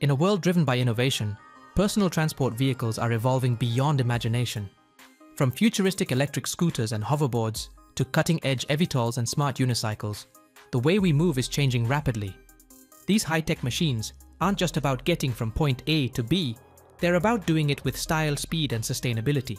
In a world driven by innovation, personal transport vehicles are evolving beyond imagination. From futuristic electric scooters and hoverboards to cutting-edge eVTOLs and smart unicycles, the way we move is changing rapidly. These high-tech machines aren't just about getting from point A to B, they're about doing it with style, speed and sustainability.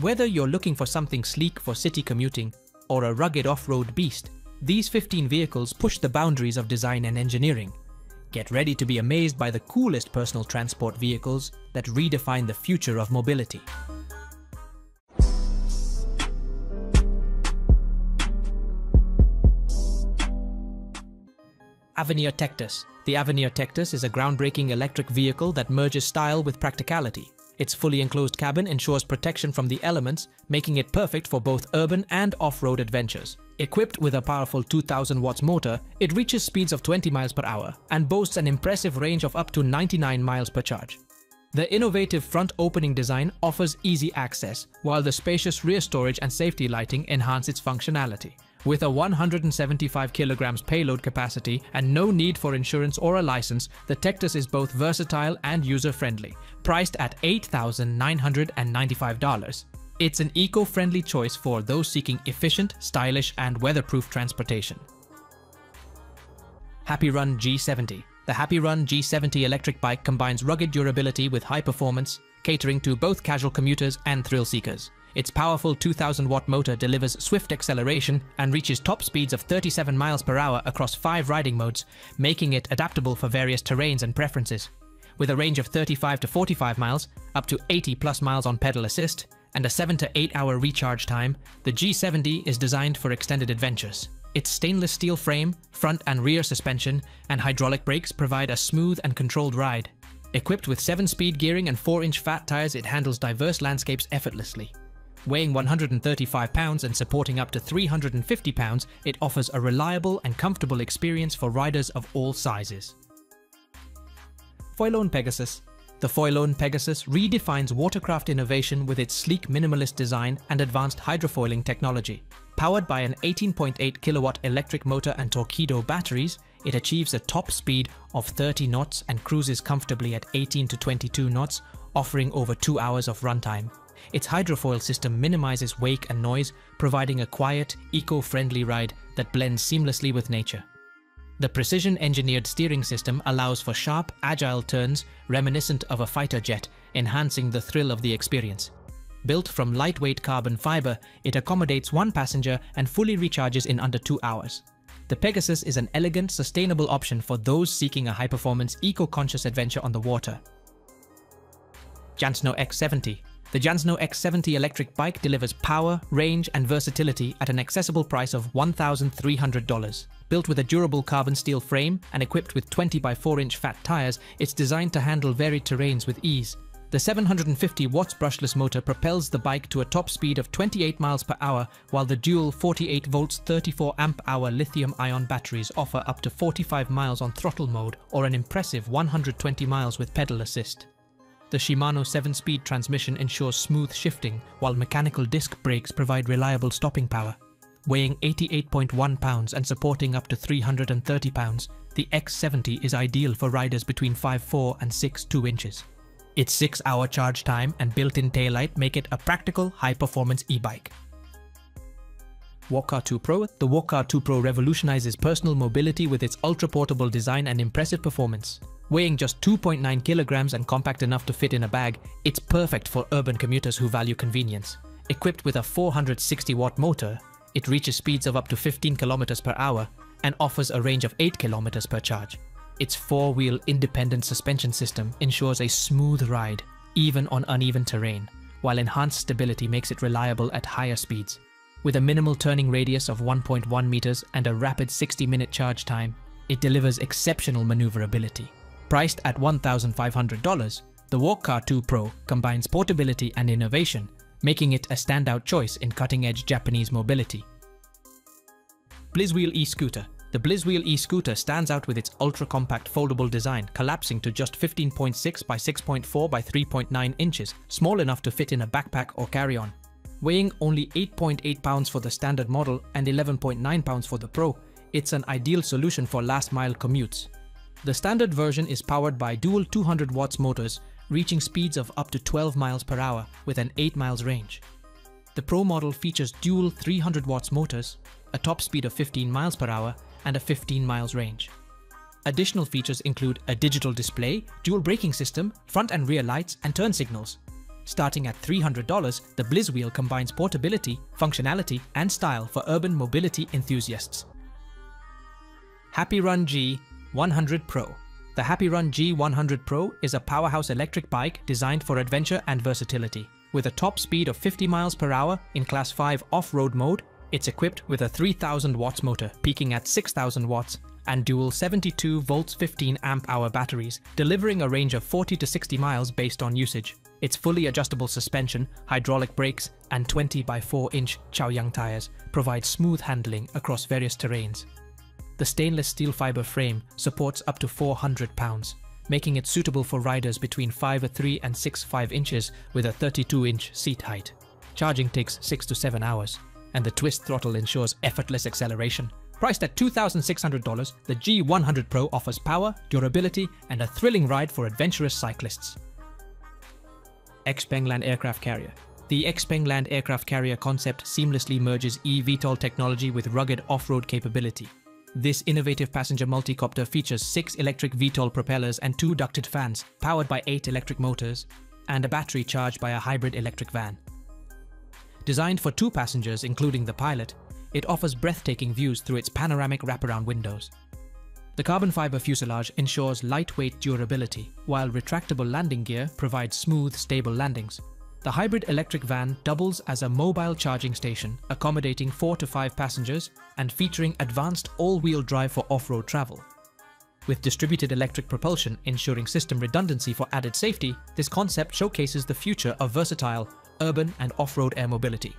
Whether you're looking for something sleek for city commuting or a rugged off-road beast, these 15 vehicles push the boundaries of design and engineering. Get ready to be amazed by the coolest personal transport vehicles that redefine the future of mobility. Avvenire Tectus. The Avvenire Tectus is a groundbreaking electric vehicle that merges style with practicality. Its fully enclosed cabin ensures protection from the elements, making it perfect for both urban and off-road adventures. Equipped with a powerful 2000 watts motor, it reaches speeds of 20 miles per hour and boasts an impressive range of up to 99 miles per charge. The innovative front opening design offers easy access, while the spacious rear storage and safety lighting enhance its functionality. With a 175 kilograms payload capacity and no need for insurance or a license, the Tectus is both versatile and user-friendly, priced at $8,995. It's an eco-friendly choice for those seeking efficient, stylish, and weatherproof transportation. Happy Run G70 The Happy Run G70 electric bike combines rugged durability with high performance, catering to both casual commuters and thrill seekers. Its powerful 2000 watt motor delivers swift acceleration and reaches top speeds of 37 miles per hour across five riding modes, making it adaptable for various terrains and preferences. With a range of 35 to 45 miles, up to 80 plus miles on pedal assist, and a 7 to 8 hour recharge time, the G70 is designed for extended adventures. Its stainless steel frame, front and rear suspension, and hydraulic brakes provide a smooth and controlled ride. Equipped with 7-speed gearing and 4-inch fat tires, it handles diverse landscapes effortlessly. Weighing 135 pounds and supporting up to 350 pounds, it offers a reliable and comfortable experience for riders of all sizes. Foilone Pegasus The Foilone Pegasus redefines watercraft innovation with its sleek minimalist design and advanced hydrofoiling technology. Powered by an 18.8 kilowatt electric motor and Torqeedo batteries, it achieves a top speed of 30 knots and cruises comfortably at 18 to 22 knots, offering over 2 hours of runtime. Its hydrofoil system minimizes wake and noise, providing a quiet, eco-friendly ride that blends seamlessly with nature. The precision-engineered steering system allows for sharp, agile turns reminiscent of a fighter jet, enhancing the thrill of the experience. Built from lightweight carbon fiber, it accommodates one passenger and fully recharges in under two hours. The Pegasus is an elegant, sustainable option for those seeking a high-performance, eco-conscious adventure on the water. Jansno X70 the Jansno X70 electric bike delivers power, range, and versatility at an accessible price of $1,300. Built with a durable carbon steel frame and equipped with 20 by 4 inch fat tires, it's designed to handle varied terrains with ease. The 750 watts brushless motor propels the bike to a top speed of 28 miles per hour, while the dual 48 volts 34 amp hour lithium ion batteries offer up to 45 miles on throttle mode or an impressive 120 miles with pedal assist. The Shimano 7-speed transmission ensures smooth shifting, while mechanical disc brakes provide reliable stopping power. Weighing 88.1 pounds and supporting up to 330 pounds, the X70 is ideal for riders between 5'4 and 6'2 inches. Its 6-hour charge time and built-in taillight make it a practical, high-performance e-bike. Walkcar 2 Pro The Walkcar 2 Pro revolutionizes personal mobility with its ultra-portable design and impressive performance. Weighing just 2.9 kilograms and compact enough to fit in a bag, it's perfect for urban commuters who value convenience. Equipped with a 460 watt motor, it reaches speeds of up to 15 kilometers per hour and offers a range of 8 kilometers per charge. Its four-wheel independent suspension system ensures a smooth ride, even on uneven terrain, while enhanced stability makes it reliable at higher speeds. With a minimal turning radius of 1.1 meters and a rapid 60-minute charge time, it delivers exceptional maneuverability. Priced at $1,500, the Walkcar 2 Pro combines portability and innovation, making it a standout choice in cutting-edge Japanese mobility. Blizwheel e-scooter The Blizwheel e-scooter stands out with its ultra-compact foldable design, collapsing to just 15.6 by 6.4 by 3.9 inches, small enough to fit in a backpack or carry-on. Weighing only 8.8 pounds for the standard model and 11.9 pounds for the Pro, it's an ideal solution for last-mile commutes. The standard version is powered by dual 200 watts motors, reaching speeds of up to 12 miles per hour with an 8 miles range. The Pro model features dual 300 watts motors, a top speed of 15 miles per hour, and a 15 miles range. Additional features include a digital display, dual braking system, front and rear lights, and turn signals. Starting at $300, the Blizwheel combines portability, functionality, and style for urban mobility enthusiasts. Happy Run G 100 Pro The Happy Run G100 Pro is a powerhouse electric bike designed for adventure and versatility. With a top speed of 50 miles per hour in Class 5 off-road mode, it's equipped with a 3000 watts motor peaking at 6000 watts and dual 72 volts 15 amp hour batteries, delivering a range of 40 to 60 miles based on usage. Its fully adjustable suspension, hydraulic brakes, and 20 by 4 inch Chaoyang tires provide smooth handling across various terrains. The stainless steel fiber frame supports up to 400 pounds, making it suitable for riders between 5'3 and 6'5 inches with a 32 inch seat height. Charging takes 6 to 7 hours, and the twist throttle ensures effortless acceleration, Priced at $2,600, the G100 Pro offers power, durability, and a thrilling ride for adventurous cyclists. Xpeng Land Aircraft Carrier The Xpeng Land Aircraft Carrier concept seamlessly merges eVTOL technology with rugged off-road capability. This innovative passenger multicopter features six electric VTOL propellers and two ducted fans, powered by eight electric motors, and a battery charged by a hybrid electric van. Designed for two passengers, including the pilot, it offers breathtaking views through its panoramic wraparound windows. The carbon fiber fuselage ensures lightweight durability, while retractable landing gear provides smooth, stable landings. The hybrid electric van doubles as a mobile charging station, accommodating 4 to 5 passengers and featuring advanced all-wheel drive for off-road travel. With distributed electric propulsion ensuring system redundancy for added safety, this concept showcases the future of versatile, urban and off-road air mobility.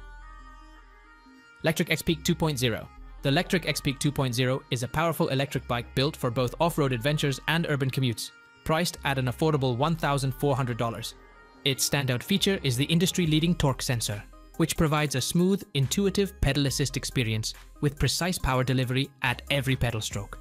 Electric X-Peak 2.0 The Electric X-Peak 2.0 is a powerful electric bike built for both off-road adventures and urban commutes, priced at an affordable $1,400. Its standout feature is the industry-leading torque sensor, which provides a smooth, intuitive pedal assist experience with precise power delivery at every pedal stroke.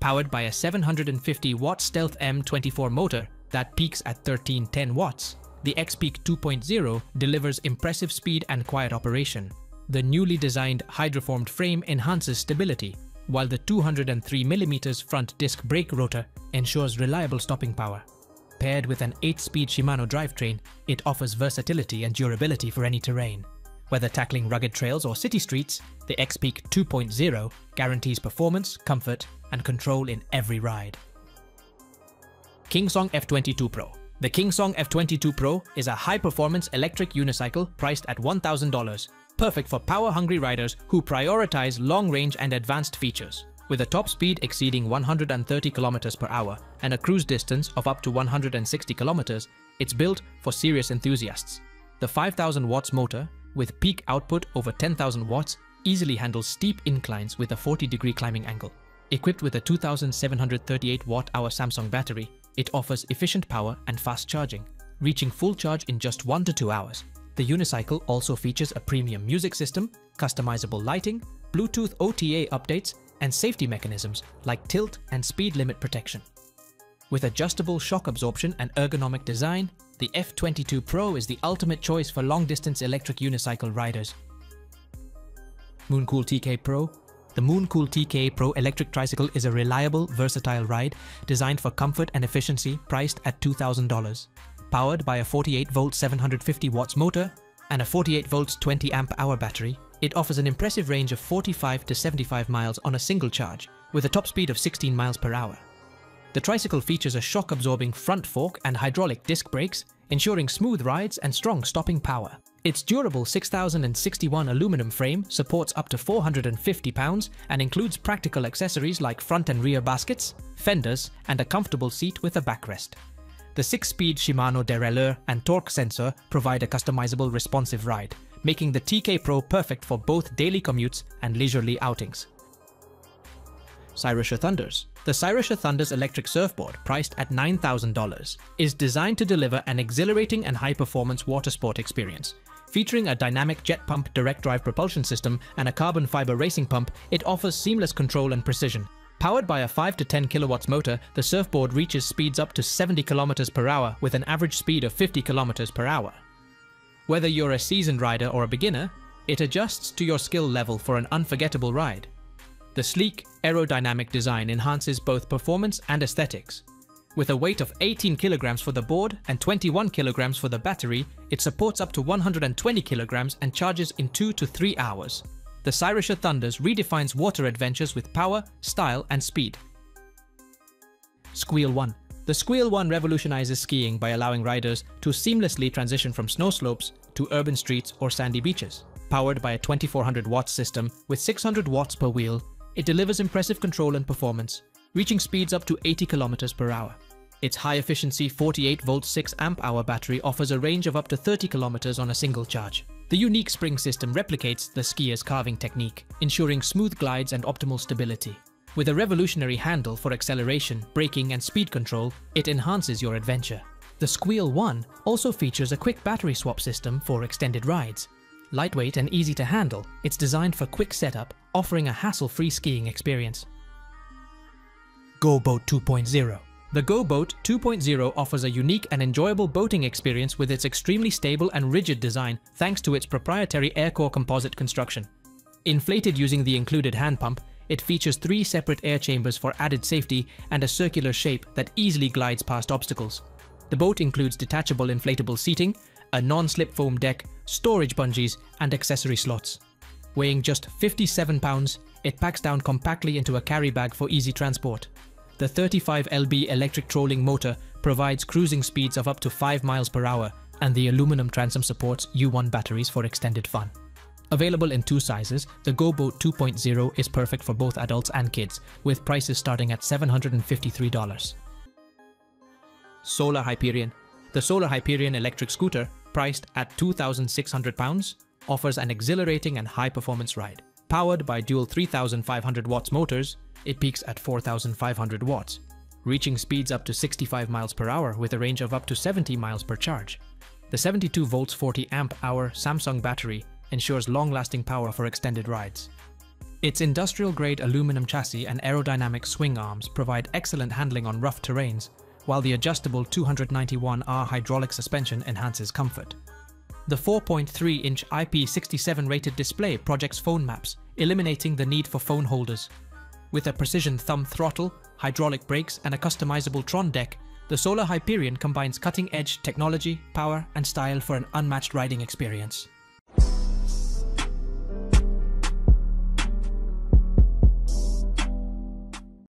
Powered by a 750 watt Stealth M24 motor that peaks at 1310 watts, the X-Peak 2.0 delivers impressive speed and quiet operation, the newly designed hydroformed frame enhances stability, while the 203mm front disc brake rotor ensures reliable stopping power. Paired with an 8-speed Shimano drivetrain, it offers versatility and durability for any terrain. Whether tackling rugged trails or city streets, the X-Peak 2.0 guarantees performance, comfort, and control in every ride. Kingsong F22 Pro The Kingsong F22 Pro is a high-performance electric unicycle priced at $1,000 perfect for power-hungry riders who prioritize long-range and advanced features. With a top speed exceeding 130 km per hour and a cruise distance of up to 160 km, it's built for serious enthusiasts. The 5000 watts motor, with peak output over 10,000 watts, easily handles steep inclines with a 40 degree climbing angle. Equipped with a 2738 watt hour Samsung battery, it offers efficient power and fast charging, reaching full charge in just 1 to 2 hours. The unicycle also features a premium music system, customizable lighting, Bluetooth OTA updates, and safety mechanisms like tilt and speed limit protection. With adjustable shock absorption and ergonomic design, the F22 Pro is the ultimate choice for long-distance electric unicycle riders. Mooncool TK Pro The Mooncool TK Pro electric tricycle is a reliable, versatile ride designed for comfort and efficiency priced at $2,000 powered by a 48 volt 750 watts motor and a 48 volts 20 amp hour battery, it offers an impressive range of 45 to 75 miles on a single charge, with a top speed of 16 miles per hour. The tricycle features a shock-absorbing front fork and hydraulic disc brakes, ensuring smooth rides and strong stopping power. Its durable 6061 aluminum frame supports up to 450 pounds and includes practical accessories like front and rear baskets, fenders, and a comfortable seat with a backrest. The 6-speed Shimano derailleur and torque sensor provide a customizable responsive ride, making the TK Pro perfect for both daily commutes and leisurely outings. Cyrusher Thunders The Cyrusher Thunders electric surfboard, priced at $9,000, is designed to deliver an exhilarating and high-performance water sport experience. Featuring a dynamic jet pump direct drive propulsion system and a carbon fiber racing pump, it offers seamless control and precision, Powered by a 5 to 10 kilowatts motor, the surfboard reaches speeds up to 70 kilometers per hour with an average speed of 50 kilometers per hour. Whether you're a seasoned rider or a beginner, it adjusts to your skill level for an unforgettable ride. The sleek, aerodynamic design enhances both performance and aesthetics. With a weight of 18 kilograms for the board and 21 kilograms for the battery, it supports up to 120 kilograms and charges in 2 to 3 hours. The Cyrusher Thunders redefines water adventures with power, style and speed. Squeal 1 The Squeal 1 revolutionizes skiing by allowing riders to seamlessly transition from snow slopes to urban streets or sandy beaches. Powered by a 2400 watt system with 600 watts per wheel, it delivers impressive control and performance, reaching speeds up to 80 kilometers per hour. Its high-efficiency 48 volt 6 amp hour battery offers a range of up to 30 kilometers on a single charge. The unique spring system replicates the skier's carving technique, ensuring smooth glides and optimal stability. With a revolutionary handle for acceleration, braking and speed control, it enhances your adventure. The Squeal 1 also features a quick battery swap system for extended rides, Lightweight and easy to handle, it's designed for quick setup, offering a hassle-free skiing experience. GoBoat 2.0 The Go Boat 2.0 offers a unique and enjoyable boating experience with its extremely stable and rigid design thanks to its proprietary air-core composite construction. Inflated using the included hand pump, it features three separate air chambers for added safety and a circular shape that easily glides past obstacles. The boat includes detachable inflatable seating, a non-slip foam deck, storage bungees, and accessory slots. Weighing just 57 pounds, it packs down compactly into a carry bag for easy transport. The 35 lb electric trolling motor provides cruising speeds of up to 5 miles per hour, and the aluminum transom supports U1 batteries for extended fun. Available in two sizes, the GoBoat 2.0 is perfect for both adults and kids, with prices starting at $753. Solar Hyperion The Solar Hyperion electric scooter priced at £2,600, offers an exhilarating and high-performance ride. Powered by dual 3500 watts motors, it peaks at 4500 watts, reaching speeds up to 65 miles per hour with a range of up to 70 miles per charge. The 72 volts 40 amp hour Samsung battery ensures long-lasting power for extended rides. Its industrial-grade aluminum chassis and aerodynamic swing arms provide excellent handling on rough terrains, while the adjustable 291R hydraulic suspension enhances comfort. The 4.3-inch IP67 rated display projects phone maps, eliminating the need for phone holders. With a precision thumb throttle, hydraulic brakes and a customizable Tron deck, the Solar Hyperion combines cutting-edge technology, power and style for an unmatched riding experience.